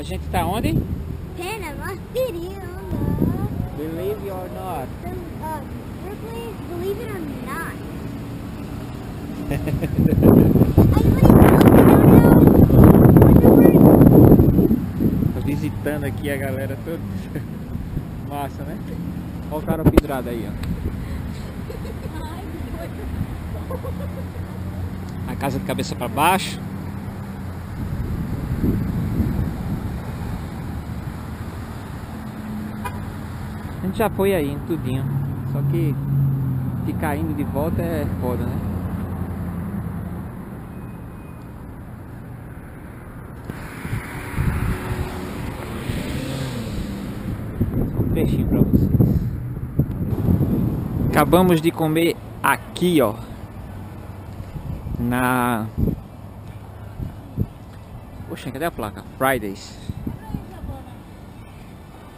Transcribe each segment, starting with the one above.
A gente tá onde? Panama. Believe or not. Uh, Berkeley, believe it or not. Visitando aqui a galera toda. Massa, né? Olha o cara pendurado aí, ó. A casa de cabeça para baixo. A gente já foi aí tudinho. Só que ficar indo de volta é foda, né? Um peixinho pra vocês. Acabamos de comer aqui, ó. Na. Poxa, cadê a placa? Fridays.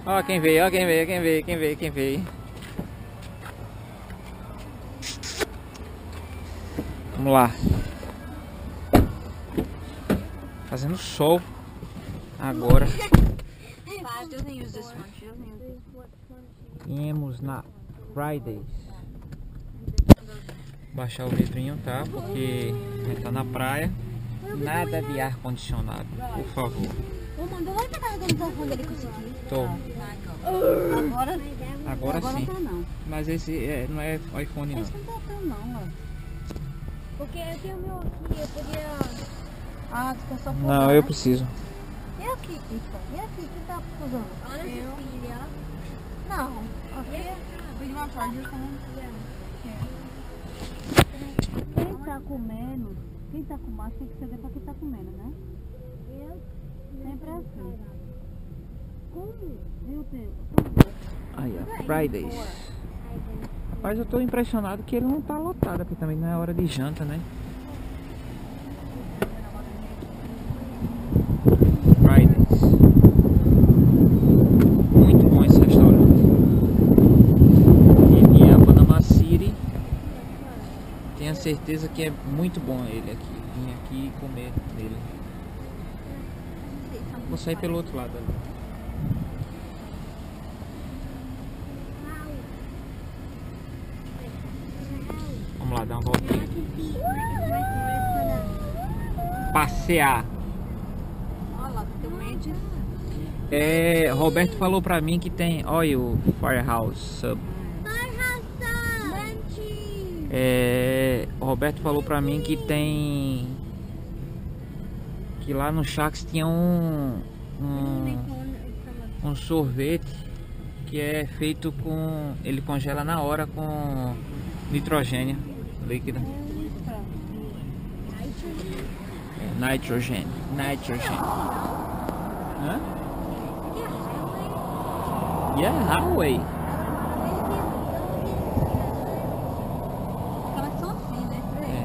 Ó quem veio, ó quem veio, quem veio, quem veio, quem veio. Vamos lá. Fazendo sol agora. Viemos na Fridays. Baixar o vidrinho, tá? Porque a gente tá na praia. Nada de ar condicionado, por favor. Ô, mandou lá pra casa do telefone dele com isso aqui. Tô. Agora, Agora, agora sim. tá não. Mas esse é- não é iPhone não. Esse não tá tão não, ó. Porque eu tenho o meu aqui, eu podia... Ah, tu quer só pôr, Não, né? eu preciso. E aqui? E aqui, quem tá usando? Olha esse filho, Não, aqui eu de uma charger com... Quem tá comendo, quem tá com mais tem que ceder pra quem tá comendo, né? Aí, ó, Fridays. Mas eu tô impressionado que ele não tá lotado, porque também não é hora de janta, né? Fridays. Muito bom esse restaurante. É a Panama City. Tenho certeza que é muito bom ele aqui. Vim aqui comer nele. Vou sair pelo outro lado ali. Vamos lá, dar uma voltinha. Passear. É, Roberto falou pra mim que tem, olha o Firehouse Sub. É, Roberto falou pra mim que tem que lá no Sharks tinha um, um um sorvete que é feito com ele congela na hora com nitrogênio líquido. É, nitrogênio, nitrogênio. Hã? Yeah, highway. Elas são assim, né? É.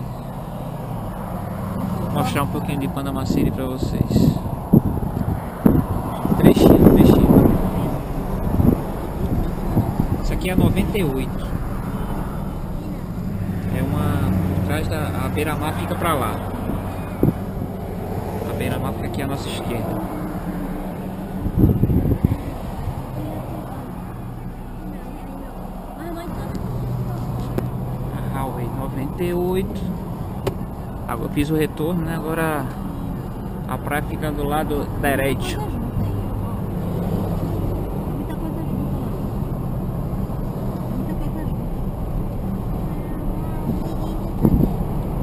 Vou mostrar um pouquinho de Panama City pra vocês. Trechinho, trechinho. Isso aqui é a 98. É uma. Atrás da. A beira-mar fica pra lá. A beira-mar fica aqui à nossa esquerda. A Highway 98. Agora eu fiz o retorno, né? Agora a praia fica do lado direito.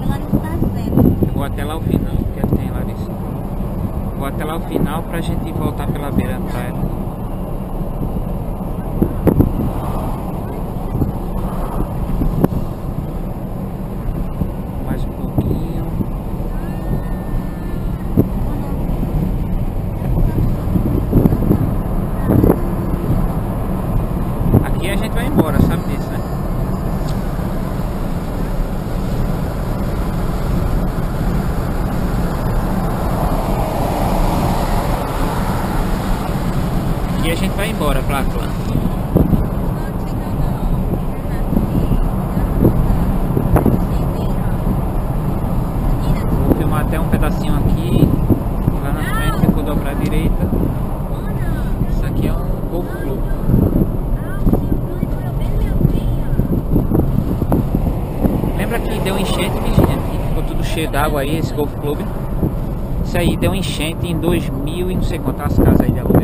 Ela não tá. Vou até lá o final, que tem. Vou até lá o final pra gente voltar pela beira da praia. direita. Isso aqui é um golfe club. Lembra que deu enchente, Virginia? Ficou tudo cheio d'água aí, esse golf club? Isso aí deu enchente em 2000 e não sei quantas casas aí de aluguel.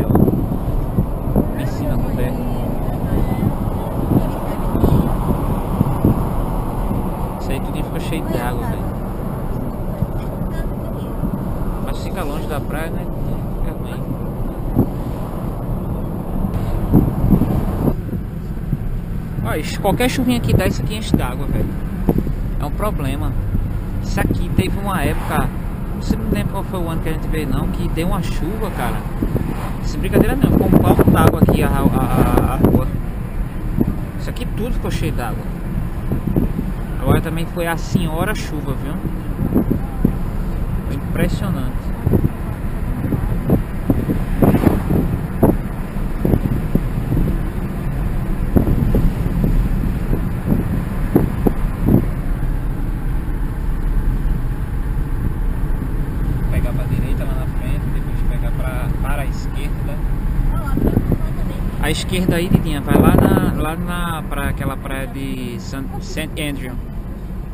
Qualquer chuvinha que dá, isso aqui enche d'água, velho. É um problema. Isso aqui teve uma época, não sei não lembro qual foi o ano que a gente veio não, que deu uma chuva, cara. Sem brincadeira não, com um palmo d'água aqui a, a, a- a rua. Isso aqui tudo ficou cheio d'água. Agora também foi a senhora chuva, viu? Foi impressionante. Pegar pra direita lá na frente, depois pegar pra, para a esquerda. Esquerda aí, Didinha, vai lá na, lá na pra aquela praia de St. St. Andrew.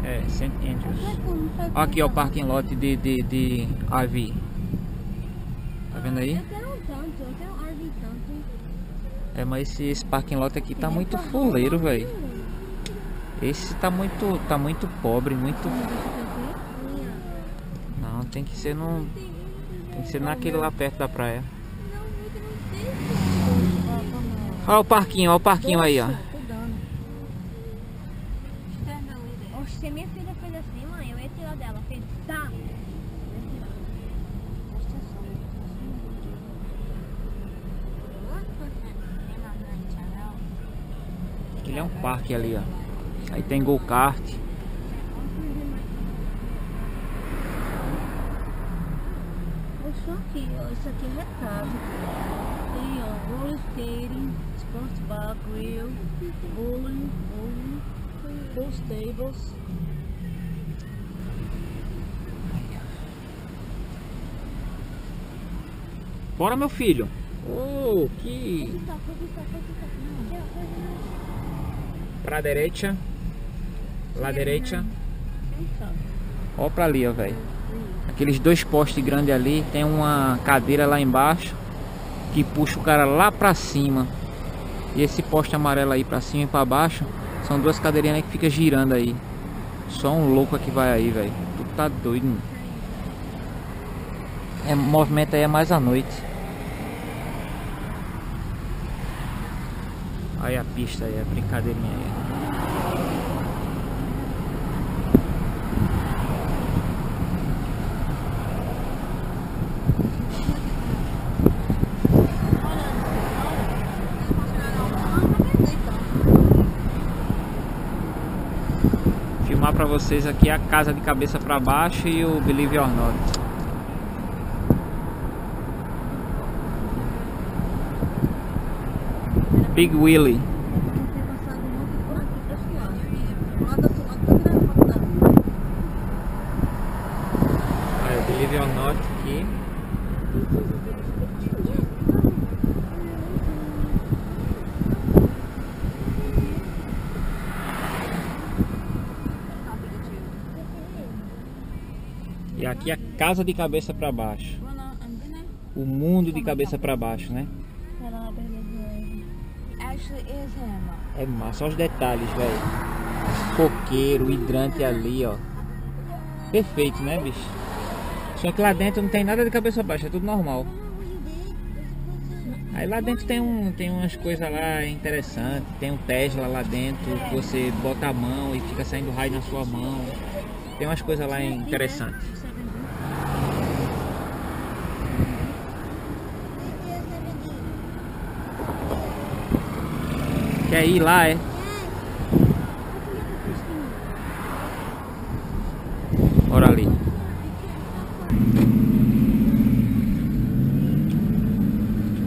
É, St. Andrews. Aqui, ó, o parking lot de, de, de RV. Tá vendo aí? É, mas esse, esse parking lot aqui tá muito fuleiro, velho. Esse tá muito, tá muito pobre, muito... Não, tem que ser no... Tem que ser naquele lá perto da praia. Ó o parquinho, ó o parquinho aí, ó. Oxe, se minha filha fez assim, mãe, eu ia tirar dela. Fez, tá. Ele é um parque ali, ó. Aí tem go-kart. Isso aqui, ó, isso aqui é mercado. Tem, ó, roller skating, sports bar, grill, bowling, bowling, pool tables. Bora, meu filho. Oh, que... Pra direita. Lá direita. Ó pra ali, ó, velho. Aqueles dois postes grandes ali. Tem uma cadeira lá embaixo. Que puxa o cara lá pra cima. E esse poste amarelo aí pra cima e pra baixo. São duas cadeirinhas aí que fica girando aí. Só um louco aqui vai aí, velho. Tu tá doido, mano. É, movimento aí é mais à noite. Aí a pista aí, a brincadeirinha aí. Filmar pra vocês aqui a casa de cabeça pra baixo e o Believe or Not. Big Willie. Aí, o Believe or Not aqui. E aqui a casa de cabeça pra baixo. O mundo de cabeça pra baixo, né? É massa, só os detalhes, velho. Coqueiro, hidrante ali, ó. Perfeito, né, bicho? Só que lá dentro não tem nada de cabeça baixa, é tudo normal. Aí lá dentro tem, um, tem umas coisas lá interessantes, tem um Tesla lá dentro, que você bota a mão e fica saindo raio na sua mão. Tem umas coisas lá interessantes. Quer ir lá, é? Bora ali.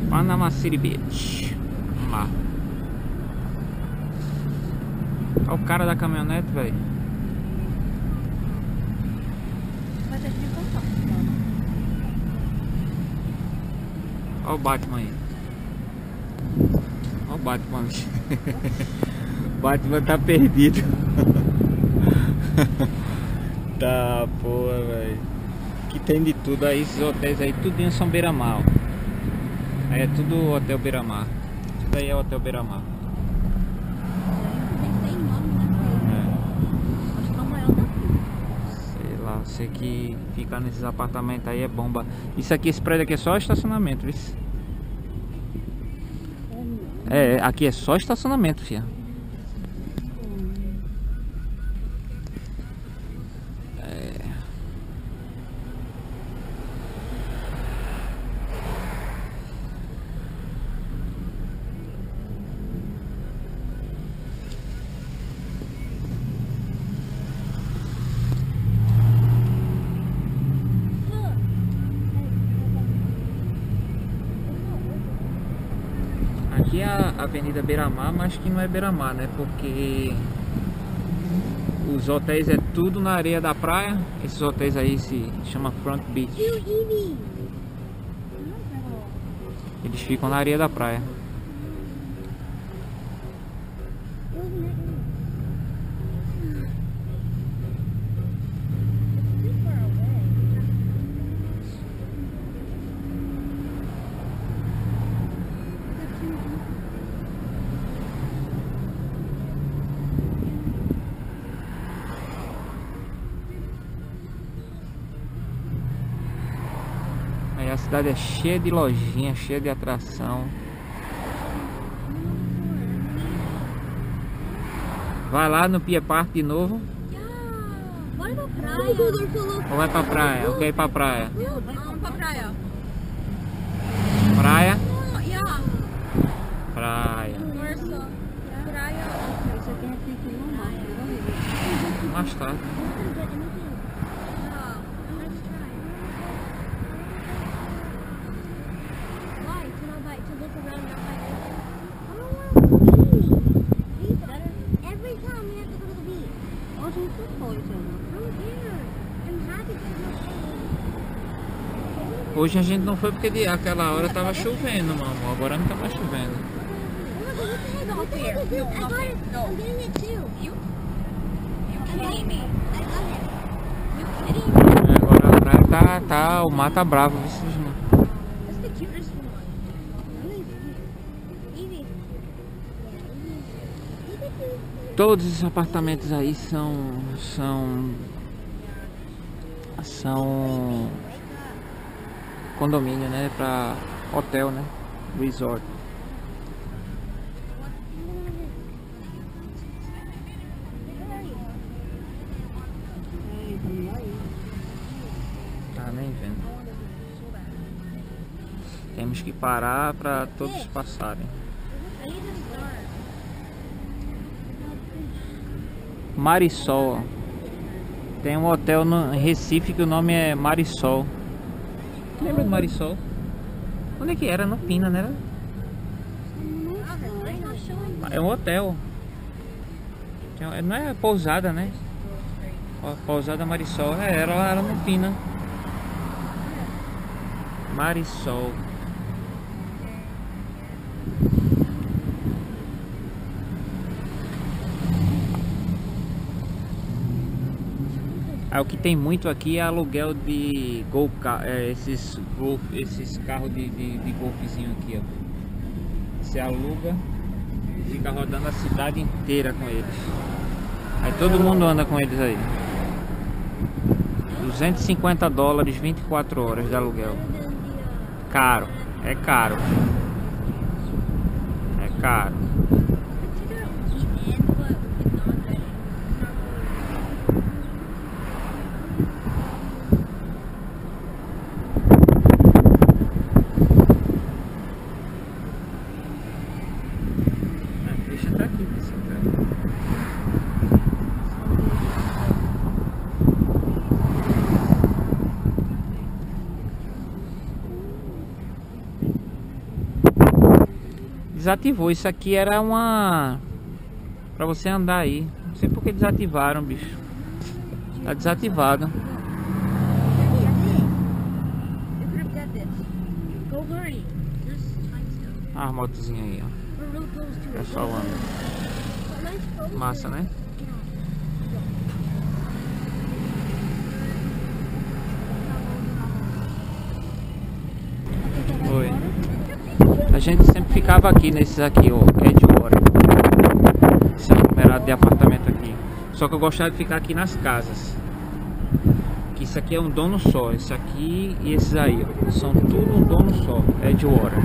Panama City Beach. Vamos lá. Olha o cara da caminhonete, velho. Olha o Batman aí. Olha o Batman. Batman tá perdido. Eita porra, velho. Que tem de tudo aí, esses hotéis aí, tudinho são beira-mar. Aí é tudo hotel beira-mar. Isso daí é hotel beira-mar. Tem nome, né? É. Acho que é o maior daqui. Sei lá, sei que ficar nesses apartamentos aí é bomba. Isso aqui, esse prédio aqui é só estacionamento, viu? É, aqui é só estacionamento, filha. É. Aqui é a Avenida Beira-Mar, mas que não é Beira-Mar, né? Porque os hotéis é tudo na areia da praia. Esses hotéis aí se chama Front Beach. Eles ficam na areia da praia. Aí a cidade é cheia de lojinha, cheia de atração. Vai lá no Pia Park de novo. Bora pra praia. Ou vai pra praia? Ou quer ir pra praia? Vamos pra praia. Praia? Praia. Praia. Isso aqui é marca, Mais tarde. Hoje a gente não foi porque de aquela hora tava chovendo, mamãe. Agora não tá mais chovendo. Agora a praia tá, tá, o mar tá bravo. viu. Todos esses apartamentos aí são. são. são. Condomínio, né? Pra hotel, né? Resort. Tá nem vendo. Temos que parar pra todos passarem. Marisol. Tem um hotel no Recife que o nome é Marisol. Lembra do Marisol? Onde é que era? No Pina, né? É um hotel. Tem- Não é pousada, né? Pousada Marisol. É, era, era no Pina. Marisol. É, o que tem muito aqui é aluguel de gol, é, esses, golf, esses carros de, de, de aqui, ó. Você aluga e fica rodando a cidade inteira com eles. Aí todo mundo anda com eles aí. 250 dólares 24 horas de aluguel. Caro, é caro. É caro. Ah, Deixa até aqui, se quiser. Desativou. Isso aqui era uma. Pra você andar aí. Não sei por que desativaram, bicho. Tá desativado. Ah, a motozinha aí, ó. Pessoal anda. Frozen. Massa, né? A gente sempre ficava aqui nesses aqui, ó, Edgewater. Esse numerado de apartamento aqui. Só que eu gostava de ficar aqui nas casas. Que isso aqui é um dono só. Esse aqui e esses aí, ó. São tudo um dono só. Edgewater.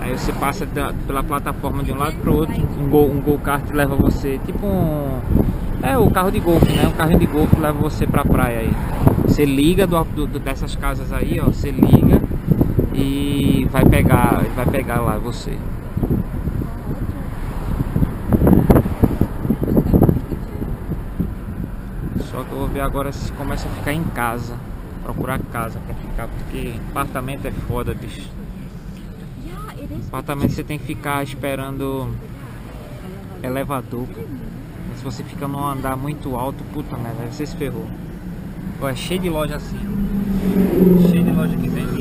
Aí você passa da, pela plataforma de um lado para o outro. Um gol, um gol kart leva você, tipo um. É o carro de golfe, né? Um carrinho de golfe leva você pra praia aí. Você liga do, do, dessas casas aí, ó. Você liga e vai pegar, vai pegar lá você. Só que eu vou ver agora se começa a ficar em casa. Procurar casa pra ficar, porque apartamento é foda, bicho. Apartamento você tem que ficar esperando elevador. Se você fica num andar muito alto, puta merda, você se ferrou. Pô, é cheio de loja assim. Cheio de loja que vende.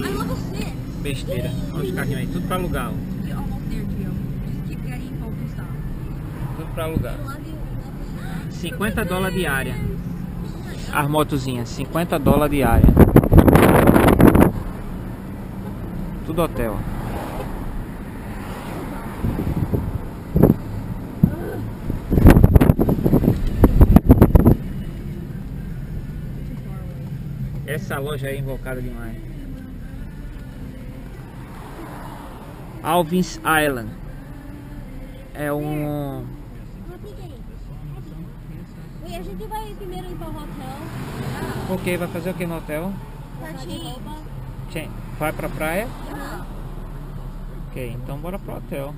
Besteira. Olha os carrinhos aí, tudo pra alugar. Tudo pra alugar. Love you. Love you. 50 dólares diária. As motozinhas, 50 dólares diária. Tudo hotel. Essa loja é invocada demais. Alvin's Island. É um. Wait, a gente vai primeiro ir para o hotel. Ok, vai fazer o que no hotel? Vai pra praia? Ok, então bora pro hotel.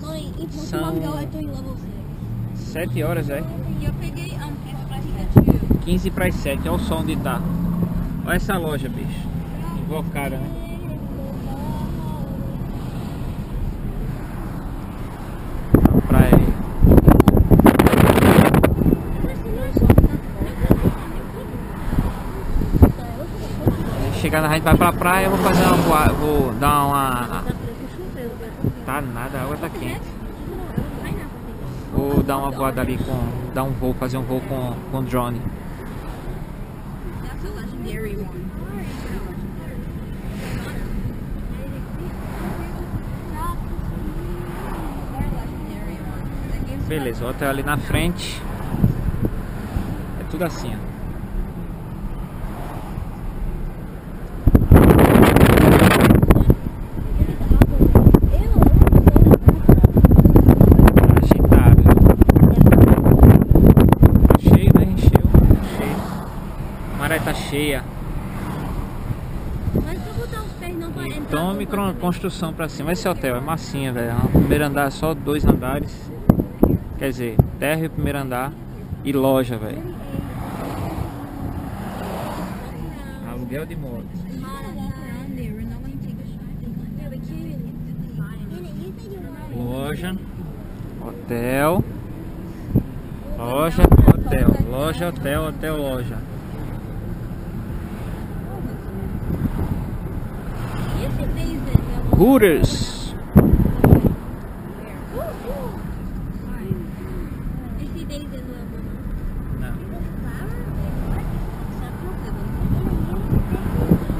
Mãe, em Portugal eu tô em level 6. 7 horas, é? E eu peguei um tempo pra gente. 15 para as 7, olha o som de tá. Olha essa loja, bicho. Invocada, né? A praia aí. Chegando a gente vai pra praia, eu vou fazer uma vou dar uma. Tá nada, a água tá quente. Vou dar uma voada ali com. dar um voo, fazer um voo com, com drone. Beleza, o hotel ali na frente. É tudo assim, ó. Agitado. Tá cheio, né? Encheu. Cheio. A maré tá cheia. Mas se eu botar os pés não micro construção pra cima. Esse hotel é massinha, velho. O primeiro andar é só dois andares. Quer dizer, terra e primeiro andar. E loja, velho. Aluguel de moto. Loja. Hotel. Loja, hotel. Loja, hotel, hotel, loja. Hooters.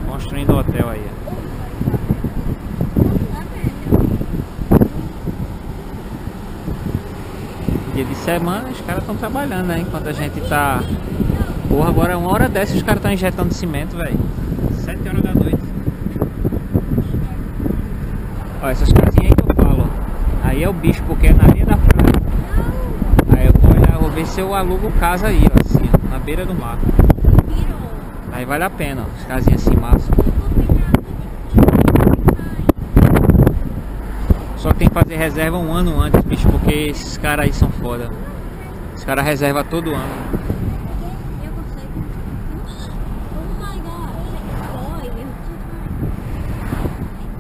Construindo hotel aí. Dia de semana, os caras estão trabalhando, né? Enquanto a gente tá. Porra, agora uma hora dessa os caras estão injetando cimento, velho. Horas da noite. Ó, essas casinhas aí que eu falo. Aí é o bicho, porque é na areia da praia. Aí eu vou olhar, vou ver se eu alugo casa aí, ó, assim, ó, na beira do mar. Aí vale a pena, ó, as casinhas assim, massa. Só que tem que fazer reserva um ano antes, bicho, porque esses caras aí são foda. Os caras reservam todo ano.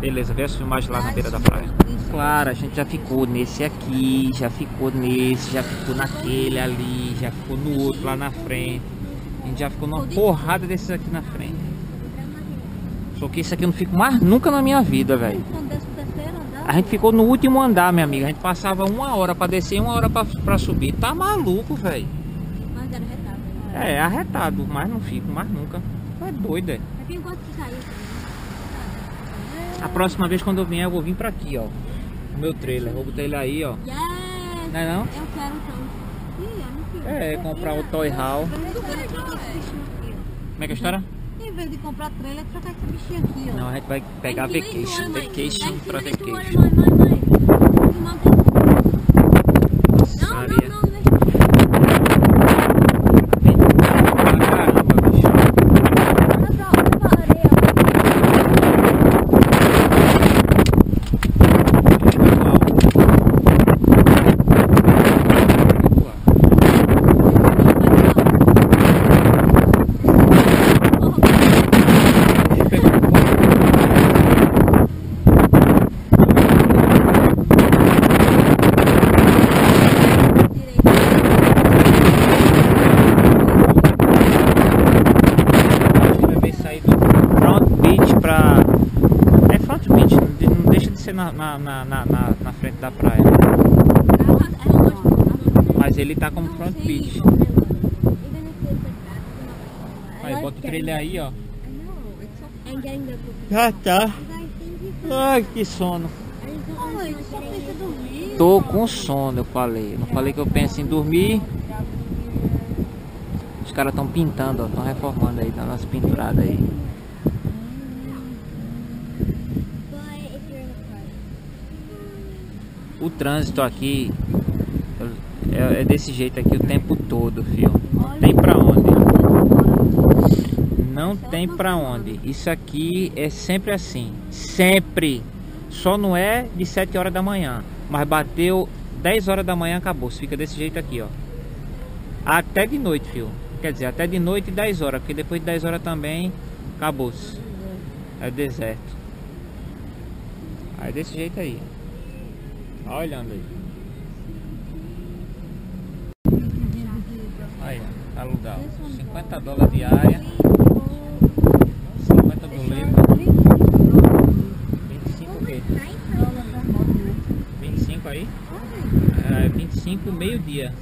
Beleza, vê as filmagens lá na beira da praia. Claro, a gente já ficou nesse aqui, já ficou nesse, já ficou naquele ali, já ficou no outro lá na frente. A gente já ficou numa porrada desses aqui na frente. Só que esse aqui eu não fico mais nunca na minha vida, velho. A gente ficou no último andar, minha amiga. A gente passava uma hora pra descer e uma hora pra, pra subir. Tá maluco, velho. Mas era retardo. É, arretado, mas não fico mais nunca. É doido, é. Tem quanto que saiu A próxima vez quando eu vier, eu vou vir pra aqui, ó. O meu trailer. Vou botar ele aí, ó. Yes! Não é não? Eu quero então. Ih, eu não quero. É, comprar o Toy Hall. Como é que é a história? Em vez de comprar trailer, trocar esse bichinho aqui, ó. Não, a gente vai pegar vacation. Vacation pra vacation. Mãe, mãe, mãe. Não, Maria. não, não, deixa. Ah, caramba, bicho. Olha só, olha só, areia. Vai sair do Front Beach pra. É Front Beach, não não deixa de ser na, na, na, na, na- frente da praia. Mas ele tá como Front Beach. Aí bota o trailer aí, ó. Já tá. Thank you. Ai, que sono. Tô com sono, eu falei. Não falei que eu penso em dormir. Os caras estão pintando, ó. Estão reformando aí, dando umas pinturadas aí. O trânsito aqui é, é desse jeito aqui o tempo todo, fio. Não tem pra onde. Não tem pra onde. Isso aqui é sempre assim. Sempre. Só não é de 7 horas da manhã. Mas bateu 10 horas da manhã, acabou. Fica desse jeito aqui, ó. Até de noite, fio. Quer dizer, até de noite e 10 horas. Porque depois de 10 horas também, acabou-se. É deserto. Aí desse jeito aí. Olha olhando aí. Aí, alugar. ó. 50 dólares diária. 50 boleto. 25 o quê? 25 aí? É, 25 meio dia.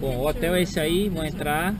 Bom, o hotel é esse aí, vou entrar.